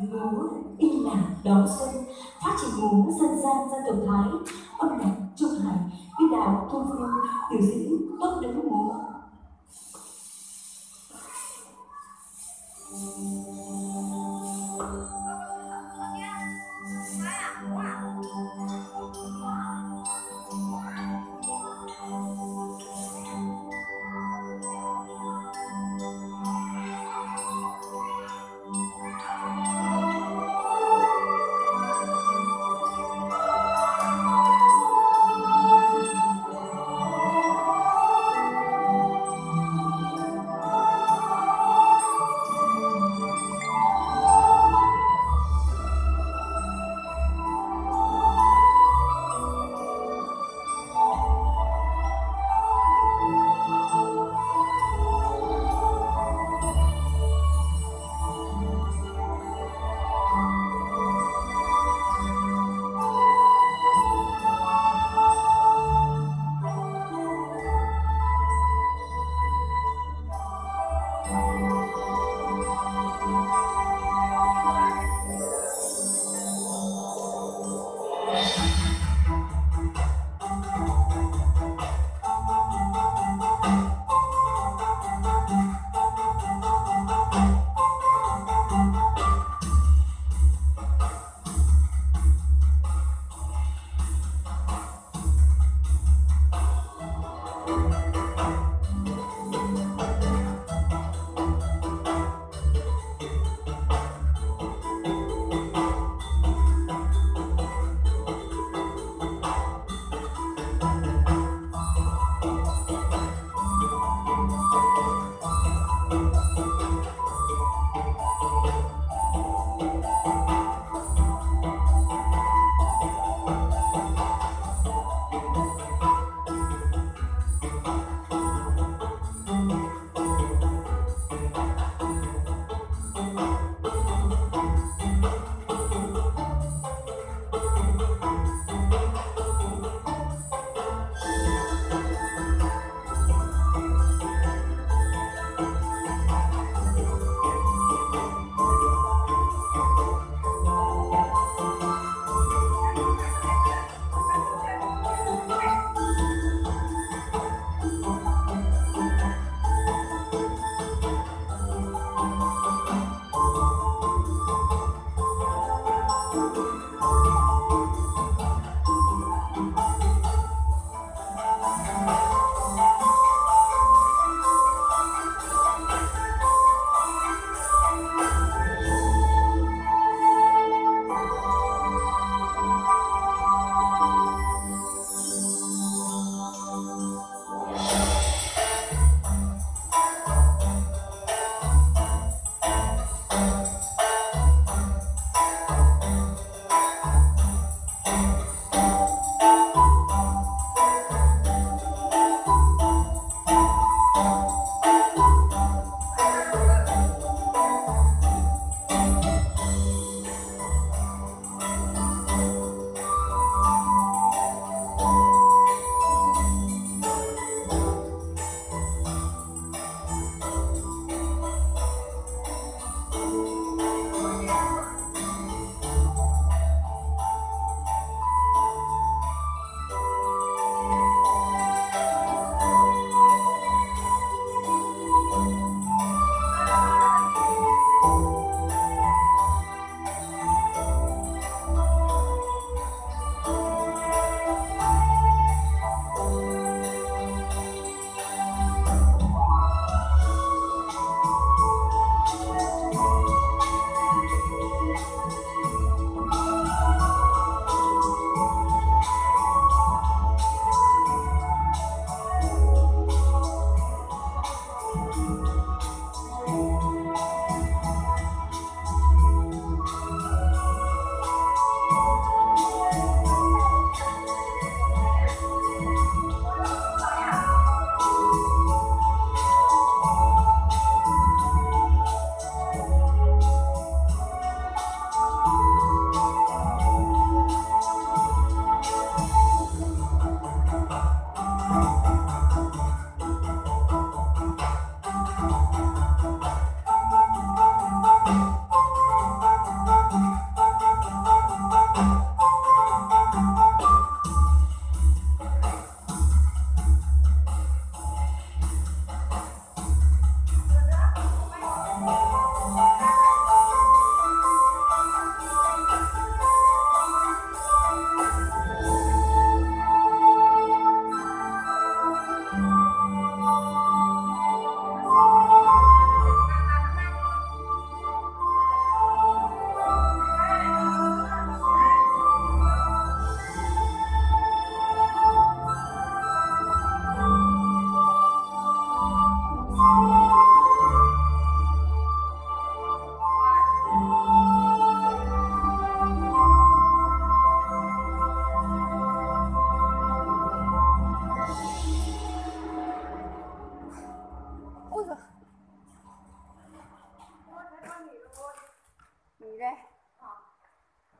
múa in là đón xuân phát triển múa dân gian dân tộc thái âm nhạc trung hải biên đạo thu phương biểu diễn tốt đến múa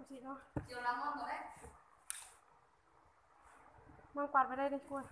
Chị thôi chiều là ngon rồi đấy mang quạt vào đây đi cô ơi